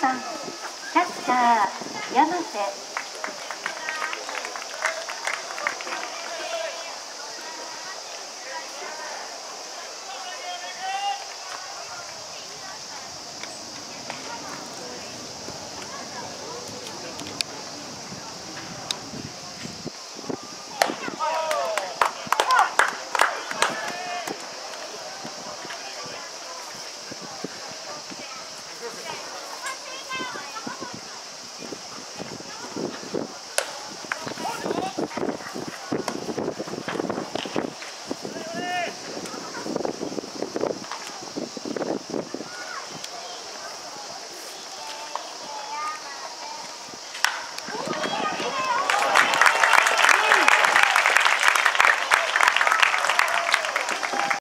番キャッチャー山瀬。